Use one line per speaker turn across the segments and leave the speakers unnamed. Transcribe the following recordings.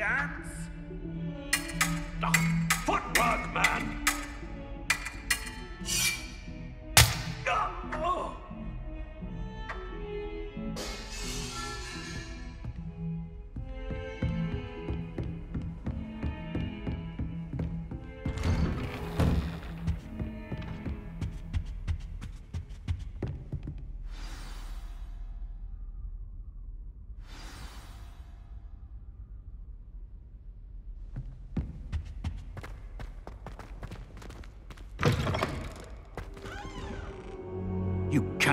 be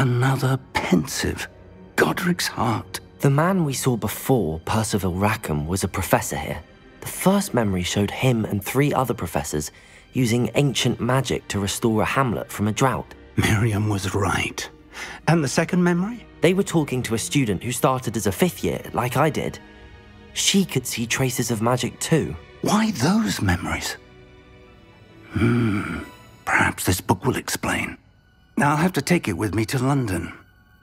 Another Pensieve. Godric's heart.
The man we saw before, Percival Rackham, was a professor here. The first memory showed him and three other professors using ancient magic to restore a hamlet from a drought.
Miriam was right. And the second memory?
They were talking to a student who started as a fifth year, like I did. She could see traces of magic too.
Why those memories? Hmm. Perhaps this book will explain. I'll have to take it with me to London.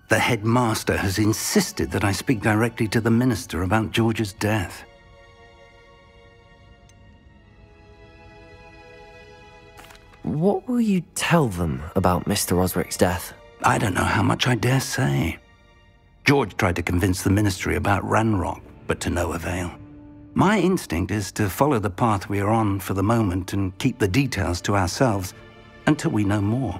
The headmaster has insisted that I speak directly to the minister about George's death.
What will you tell them about Mr. Osric's death?
I don't know how much I dare say. George tried to convince the ministry about Ranrock, but to no avail. My instinct is to follow the path we are on for the moment and keep the details to ourselves until we know more.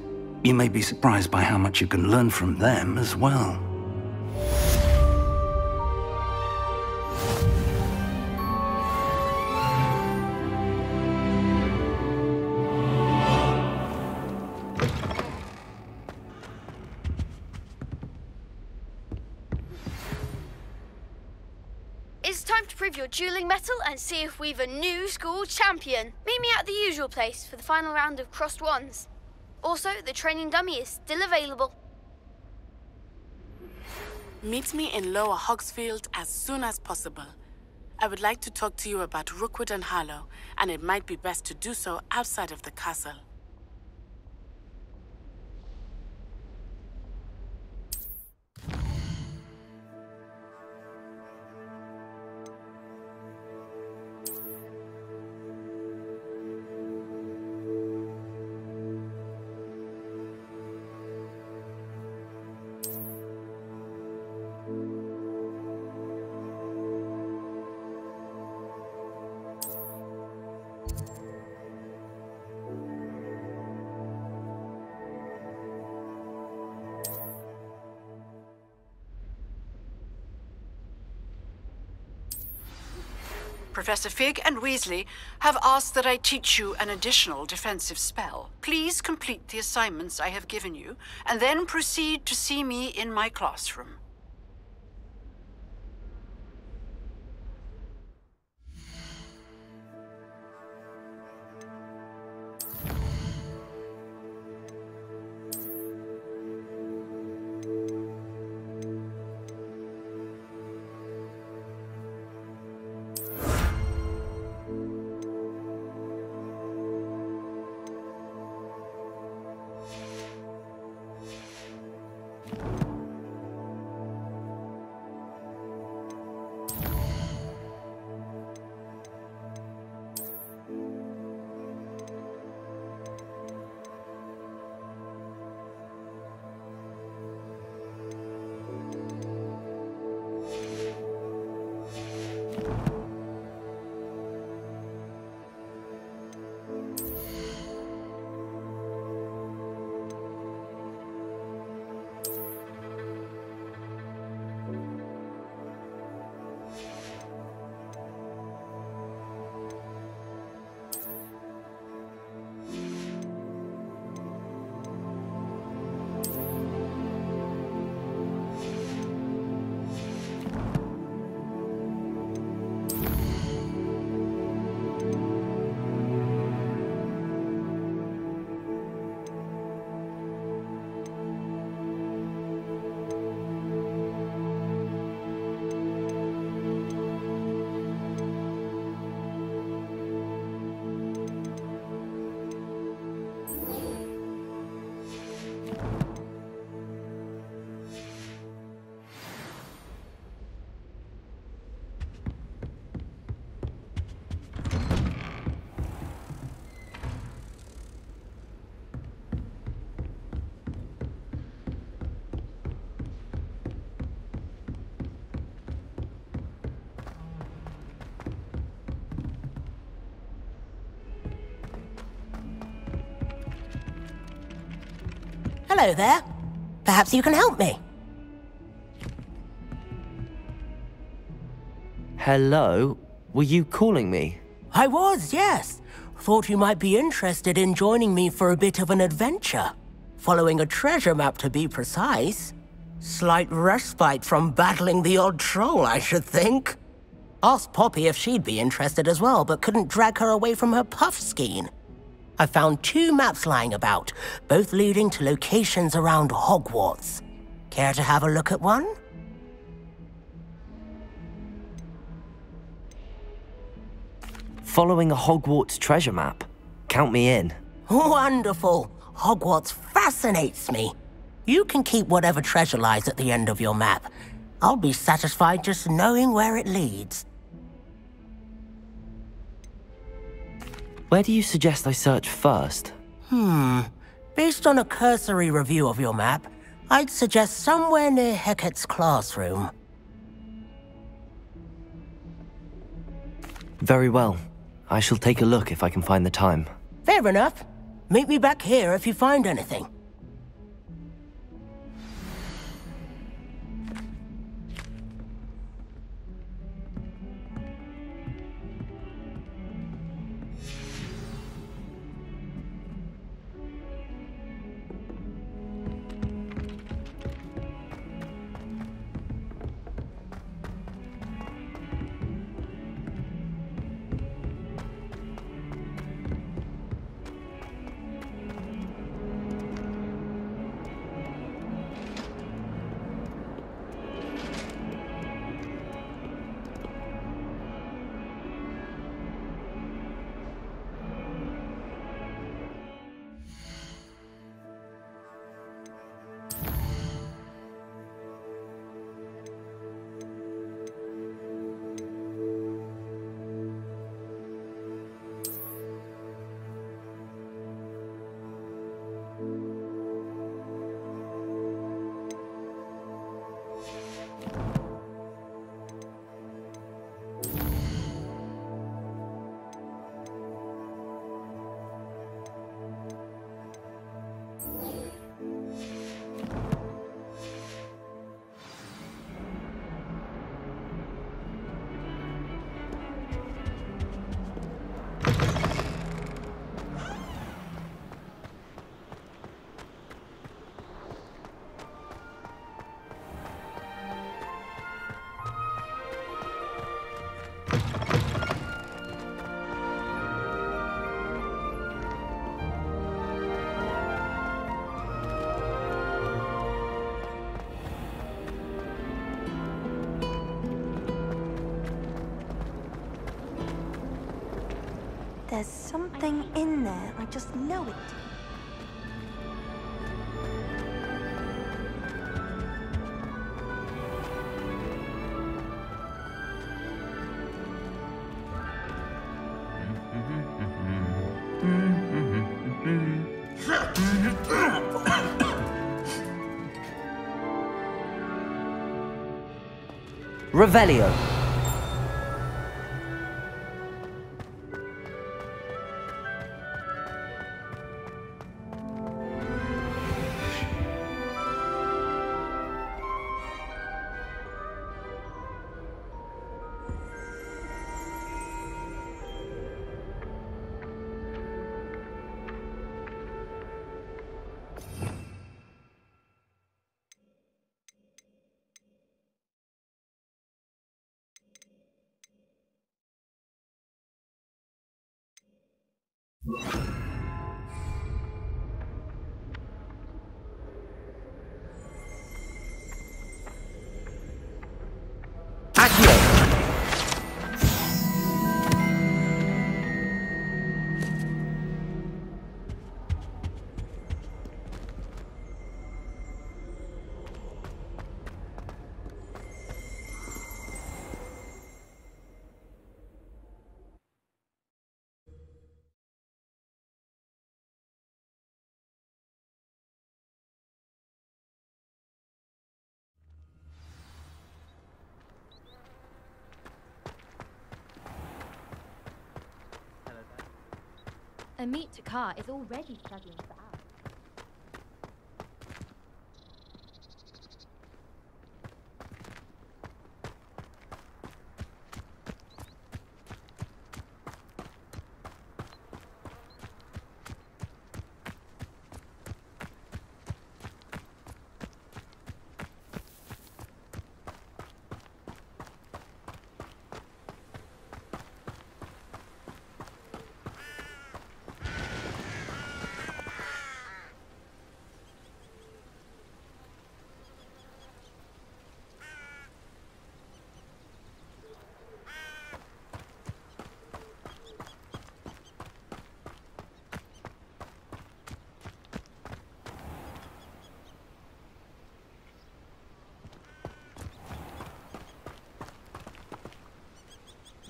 You may be surprised by how much you can learn from them as well.
It's time to prove your dueling mettle and see if we've a new school champion. Meet me at the usual place for the final round of crossed wands. Also, the training dummy is still available.
Meet me in Lower Hogsfield as soon as possible. I would like to talk to you about Rookwood and Harlow, and it might be best to do so outside of the castle.
Professor Fig and Weasley have asked that I teach you an additional defensive spell. Please complete the assignments I have given you, and then proceed to see me in my classroom.
Hello there. Perhaps you can help me.
Hello? Were you calling me?
I was, yes. Thought you might be interested in joining me for a bit of an adventure. Following a treasure map, to be precise. Slight respite from battling the odd troll, I should think. Asked Poppy if she'd be interested as well, but couldn't drag her away from her Puffskein. I found two maps lying about, both leading to locations around Hogwarts. Care to have a look at one?
Following a Hogwarts treasure map? Count me in.
Wonderful. Hogwarts fascinates me. You can keep whatever treasure lies at the end of your map. I'll be satisfied just knowing where it leads.
Where do you suggest I search first?
Hmm. Based on a cursory review of your map, I'd suggest somewhere near Hecat's classroom.
Very well. I shall take a look if I can find the time.
Fair enough. Meet me back here if you find anything.
Something in there. I just know it.
Revelio.
Amit Thakkar is already struggling for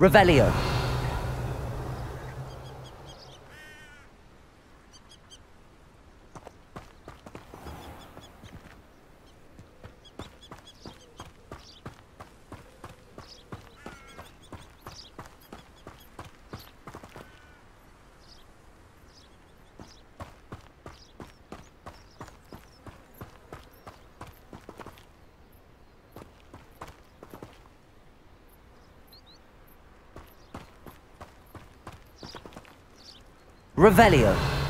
Revelio.
Revelio.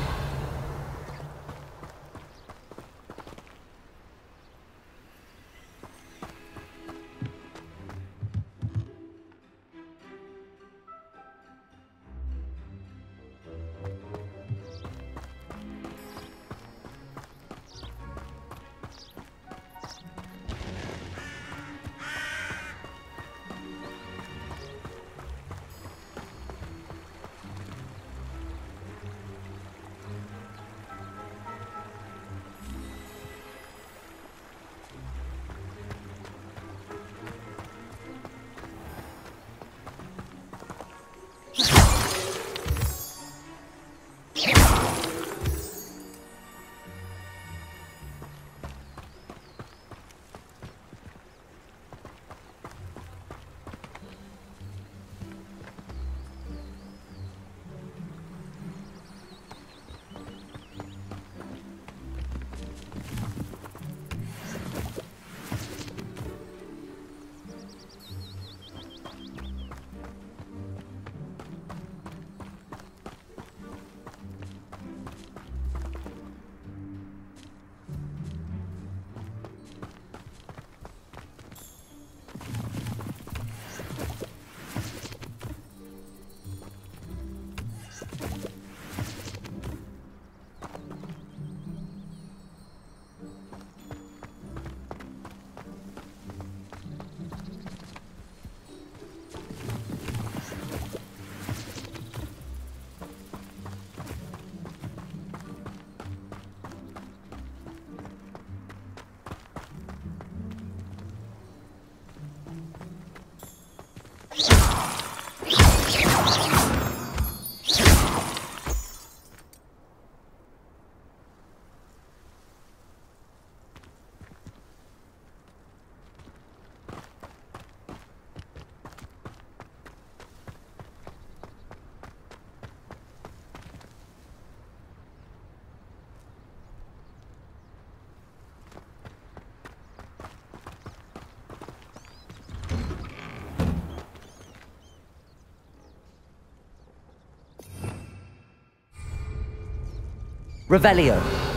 Revelio.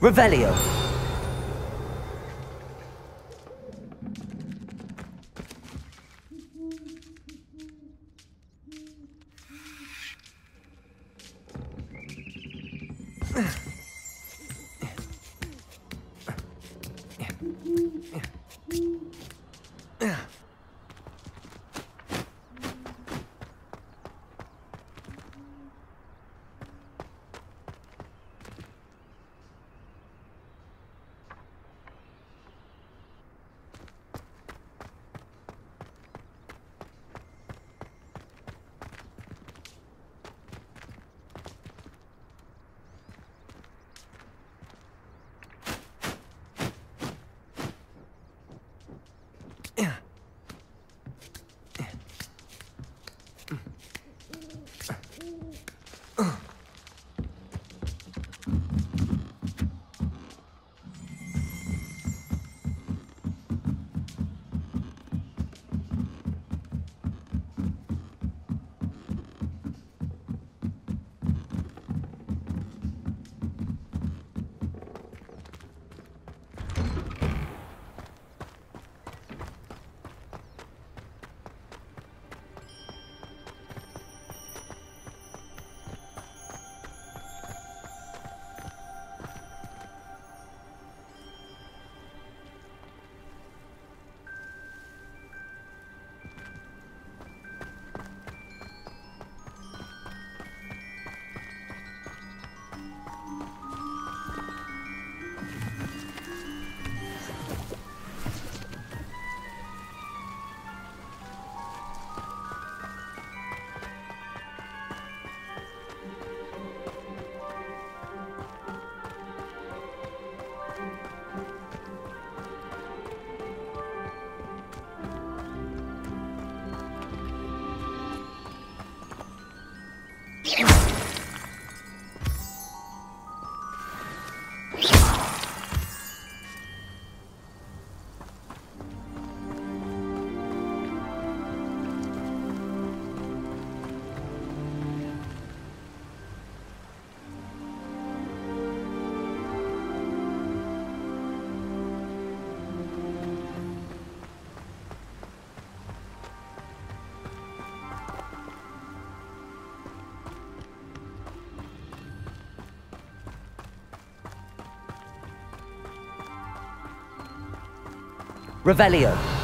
Revelio. Revelio.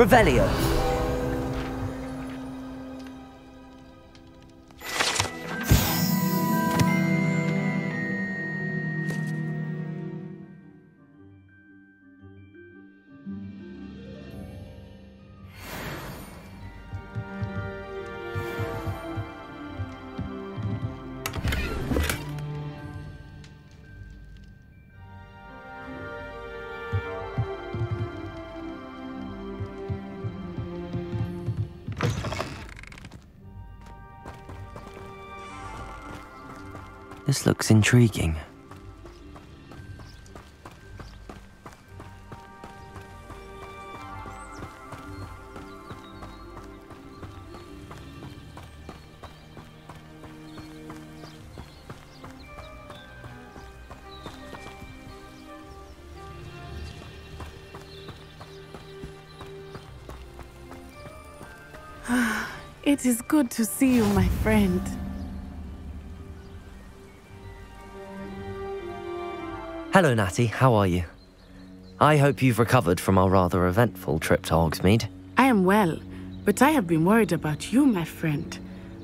Revelio. This looks intriguing.
It is good to see you, my friend.
Hello, Natty. How are you? I hope you've recovered from our rather eventful trip to Hogsmeade.
I am well, but I have been worried about you, my friend.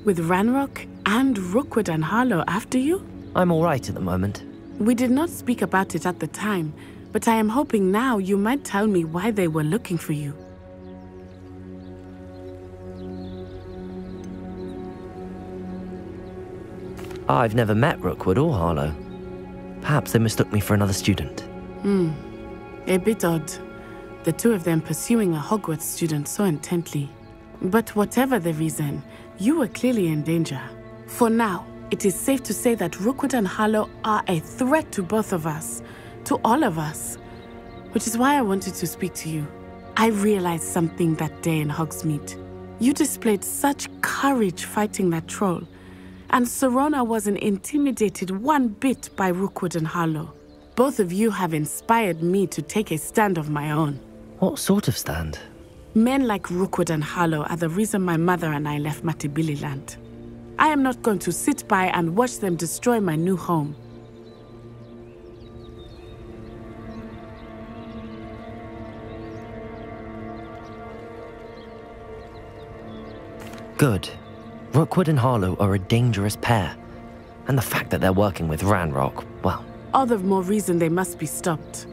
With Ranrock and Rookwood and Harlow after you?
I'm all right at the moment.
We did not speak about it at the time, but I am hoping now you might tell me why they were looking for you.
I've never met Rookwood or Harlow. Perhaps they mistook me for another student.
Hmm. A bit odd. The two of them pursuing a Hogwarts student so intently. But whatever the reason, you were clearly in danger. For now, it is safe to say that Rookwood and Harlow are a threat to both of us, to all of us. Which is why I wanted to speak to you. I realized something that day in Hogsmeade. You displayed such courage fighting that troll, and Sirona wasn't intimidated one bit by Rookwood and Harlow. Both of you have inspired me to take a stand of my own.
What sort of stand?
Men like Rookwood and Harlow are the reason my mother and I left Matabeleland. I am not going to sit by and watch them destroy my new home.
Good. Rookwood and Harlow are a dangerous pair. And the fact that they're working with Ranrock, well,
All the more reason they must be stopped.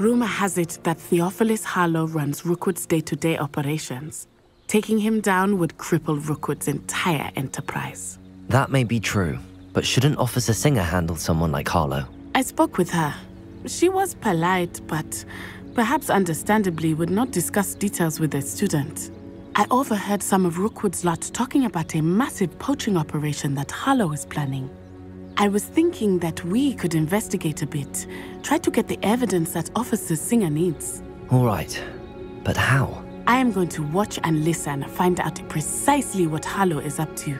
Rumor has it that Theophilus Harlow runs Rookwood's day-to-day operations. Taking him down would cripple Rookwood's entire enterprise.
that may be true. But shouldn't Officer Singer handle someone like Harlow?
I spoke with her. She was polite, but perhaps understandably would not discuss details with a student. I overheard some of Rookwood's lot talking about a massive poaching operation that Harlow is planning. I was thinking that we could investigate a bit, try to get the evidence that Officer Singer needs.
All right, but how?
I am going to watch and listen, find out precisely what Harlow is up to.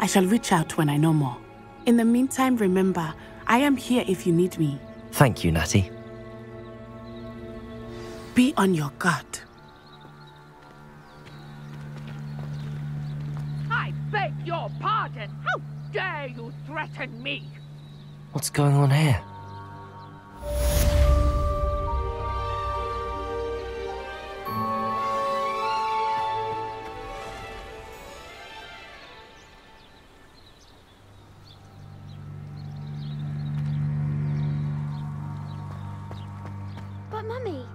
I shall reach out when I know more. In the meantime, remember, I am here if you need me.
Thank you, Natty.
Be on your guard.
Beg your pardon. How dare you threaten me?
What's going on here?
But, Mummy,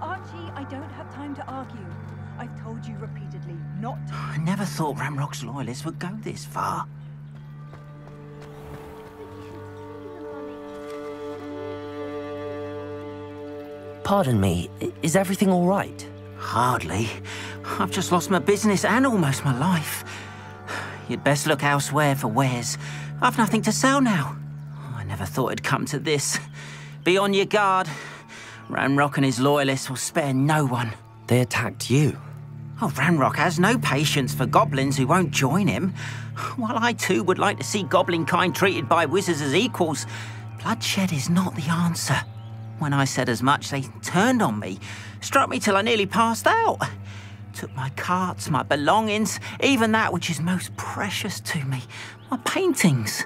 Archie, I don't have time to argue. I've told you repeatedly not to.
I never thought Ranrock's loyalists would go this far.
Pardon me, is everything all right?
Hardly. I've just lost my business and almost my life. You'd best look elsewhere for wares. I've nothing to sell now. I never thought it'd come to this. Be on your guard. Ramrock and his loyalists will spare no one.
They attacked you.
Oh, Ranrock has no patience for goblins who won't join him. While I too would like to see goblin kind treated by wizards as equals, bloodshed is not the answer. When I said as much, they turned on me, struck me till I nearly passed out. Took my carts, my belongings, even that which is most precious to me, my paintings.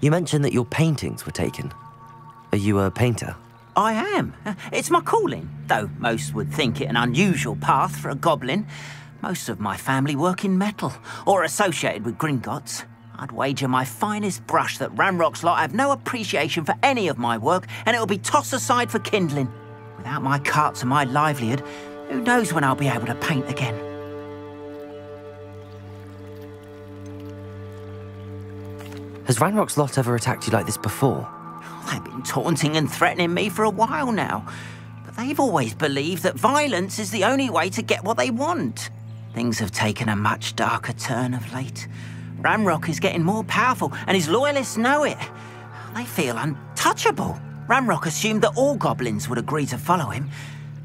You mentioned that your paintings were taken. Are you a painter?
I am. It's my calling, though most would think it an unusual path for a goblin. Most of my family work in metal, or associated with Gringotts. I'd wager my finest brush that Ranrock's lot have no appreciation for any of my work, and it'll be tossed aside for kindling. Without my carts and my livelihood, who knows when I'll be able to paint again?
Has Ranrock's lot ever attacked you like this before?
They've been taunting and threatening me for a while now. But they've always believed that violence is the only way to get what they want. Things have taken a much darker turn of late. Ranrock is getting more powerful, and his loyalists know it. They feel untouchable. Ranrock assumed that all goblins would agree to follow him,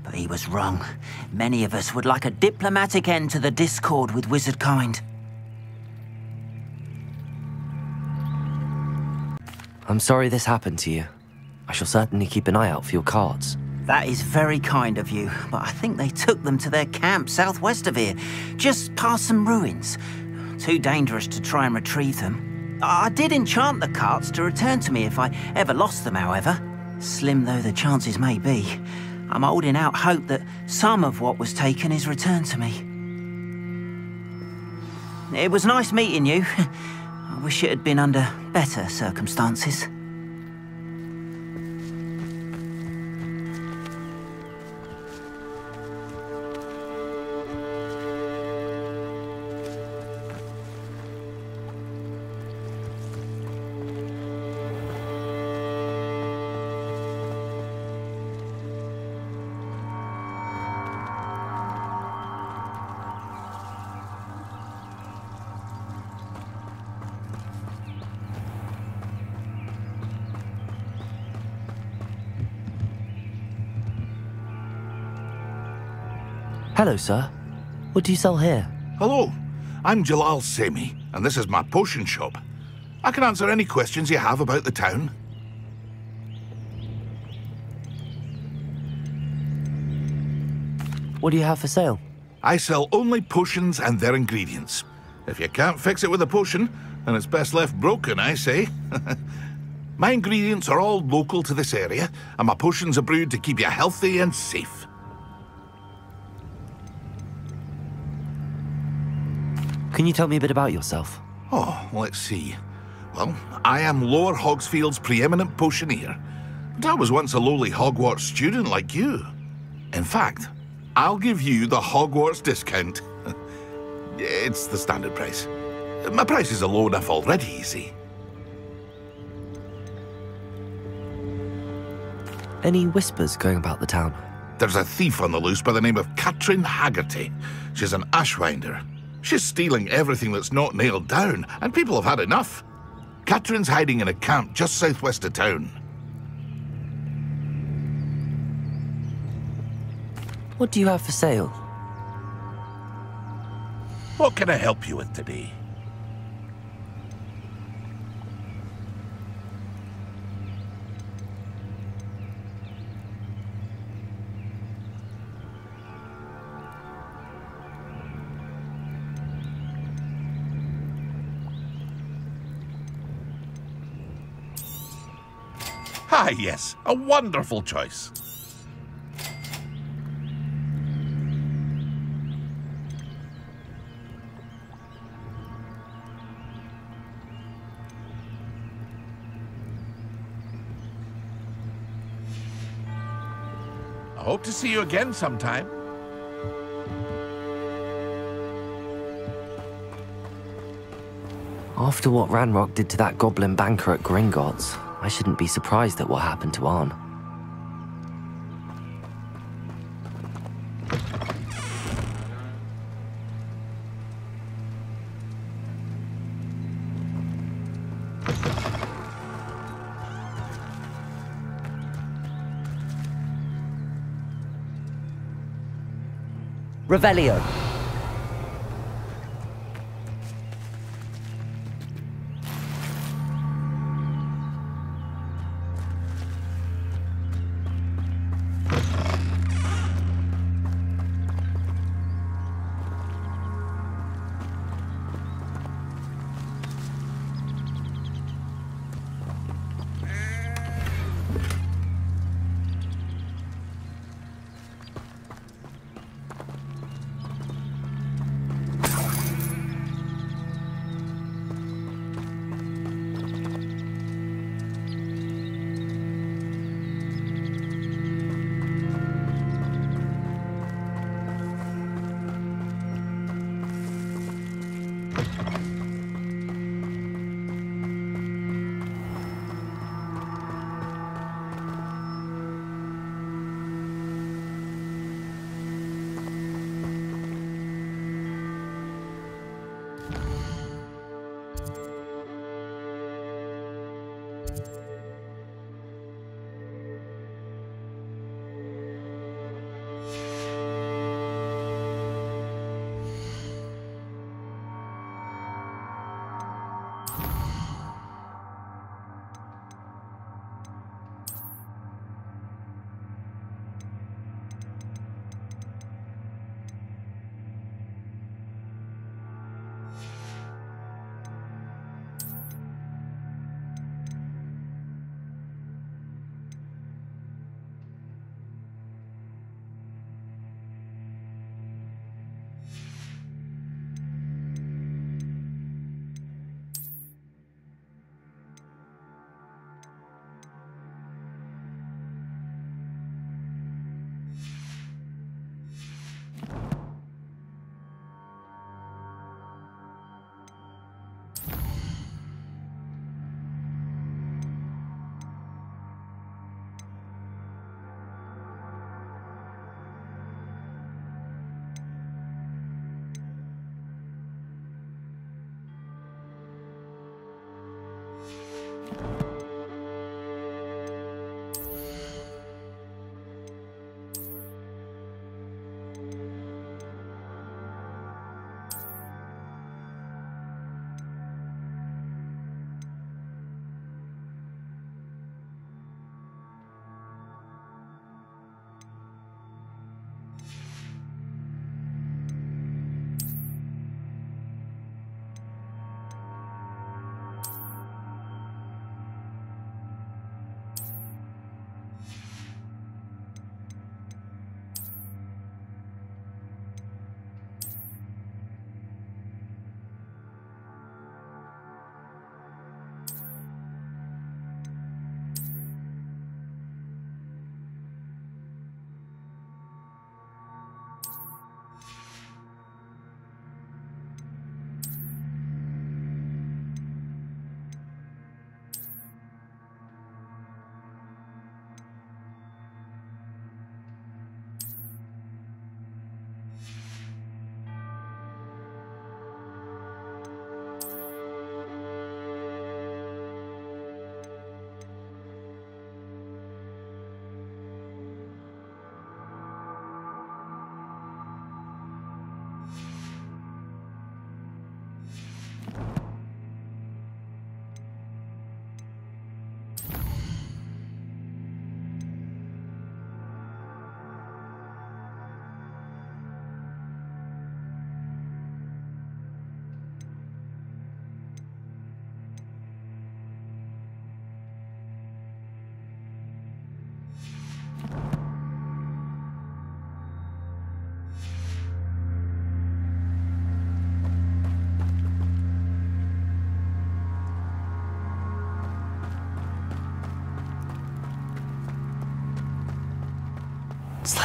but he was wrong. Many of us would like a diplomatic end to the discord with wizard kind.
I'm sorry this happened to you. I shall certainly keep an eye out for your cards.
That is very kind of you, but I think they took them to their camp southwest of here, just past some ruins. Too dangerous to try and retrieve them. I did enchant the carts to return to me if I ever lost them, however. Slim though the chances may be, I'm holding out hope that some of what was taken is returned to me. It was nice meeting you. I wish it had been under better circumstances.
Hello, sir. What do you sell here?
Hello, I'm Jalal Semi, and this is my potion shop. I can answer any questions you have about the town.
What do you have for sale?
I sell only potions and their ingredients. If you can't fix it with a potion, then it's best left broken, I say. my ingredients are all local to this area, and my potions are brewed to keep you healthy and safe.
Can you tell me a bit about yourself?
Oh, let's see. Well, I am Lower Hogsfield's preeminent potioneer. But I was once a lowly Hogwarts student like you. In fact, I'll give you the Hogwarts discount. it's the standard price. My prices are low enough already, you see.
Any whispers going about the town?
There's a thief on the loose by the name of Katrin Haggerty. She's an ashwinder. She's stealing everything that's not nailed down, and people have had enough. Katrin's hiding in a camp just southwest of town.
What do you have for sale?
What can I help you with today? Ah, yes, a wonderful choice. I hope to see you again sometime.
After what Ranrock did to that goblin banker at Gringotts, I shouldn't be surprised at what happened to Arn. Revelio.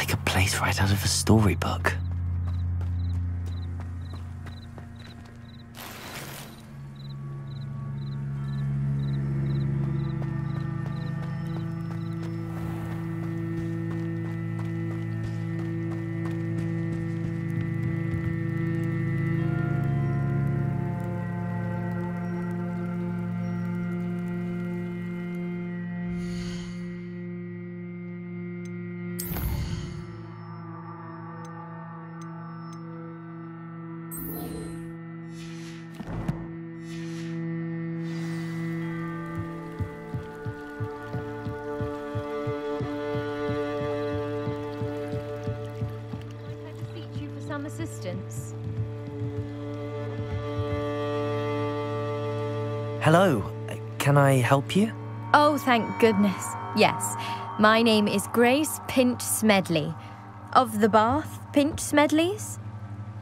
Like a place right out of a storybook. Hello, can I help you?
Oh, thank goodness. Yes. My name is Grace Pinch Smedley. Of the Bath Pinch Smedleys?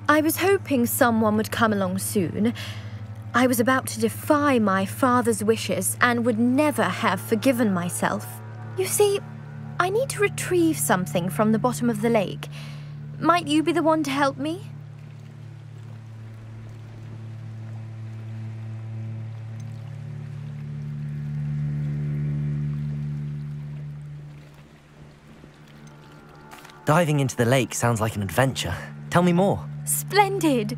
I was hoping someone would come along soon. I was about to defy my father's wishes and would never have forgiven myself. You see, I need to retrieve something from the bottom of the lake. Might you be the one to help me?
Diving into the lake sounds like an adventure. Tell me more.
Splendid!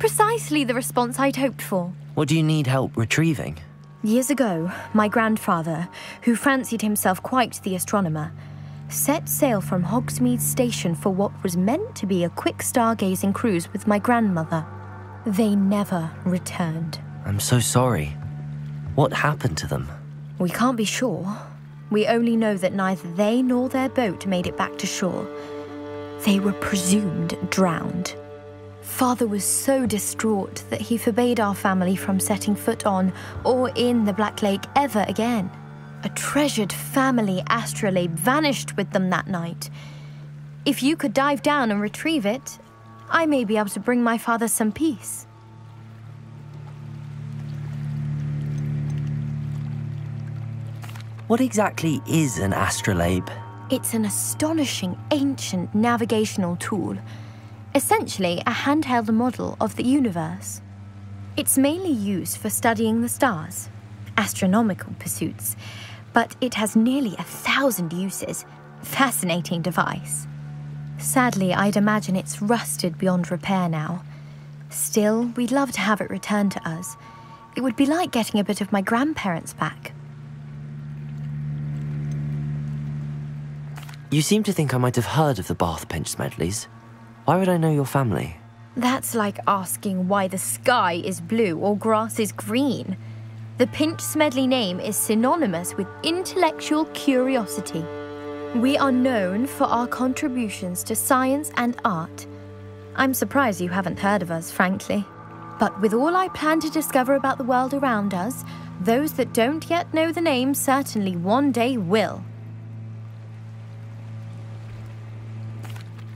Precisely the response I'd hoped for.
What do you need help retrieving?
Years ago, my grandfather, who fancied himself quite the astronomer, set sail from Hogsmeade Station for what was meant to be a quick stargazing cruise with my grandmother. They never returned.
I'm so sorry. What happened to them?
We can't be sure. We only know that neither they nor their boat made it back to shore. They were presumed drowned. Father was so distraught that he forbade our family from setting foot on or in the Black Lake ever again. A treasured family astrolabe vanished with them that night. If you could dive down and retrieve it, I may be able to bring my father some peace.
What exactly is an astrolabe?
It's an astonishing ancient navigational tool, essentially a handheld model of the universe. It's mainly used for studying the stars, astronomical pursuits, but it has nearly a thousand uses. Fascinating device. Sadly, I'd imagine it's rusted beyond repair now. Still, we'd love to have it returned to us. It would be like getting a bit of my grandparents back.
You seem to think I might have heard of the Bath Pinch Smedleys. Why would I know your family?
That's like asking why the sky is blue or grass is green. The Pinch Smedley name is synonymous with intellectual curiosity. We are known for our contributions to science and art. I'm surprised you haven't heard of us, frankly. But with all I plan to discover about the world around us, those that don't yet know the name certainly one day will.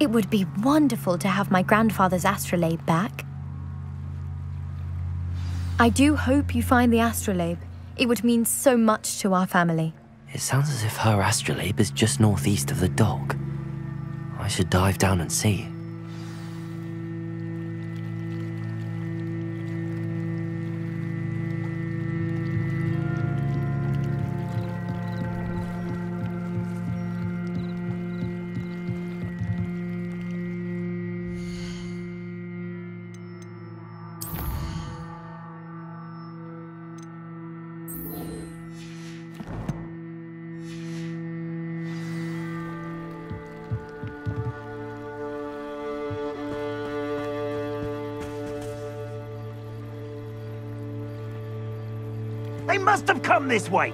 It would be wonderful to have my grandfather's astrolabe back. I do hope you find the astrolabe. It would mean so much to our family.
It sounds as if her astrolabe is just northeast of the dock. I should dive down and see.
They must have come this way.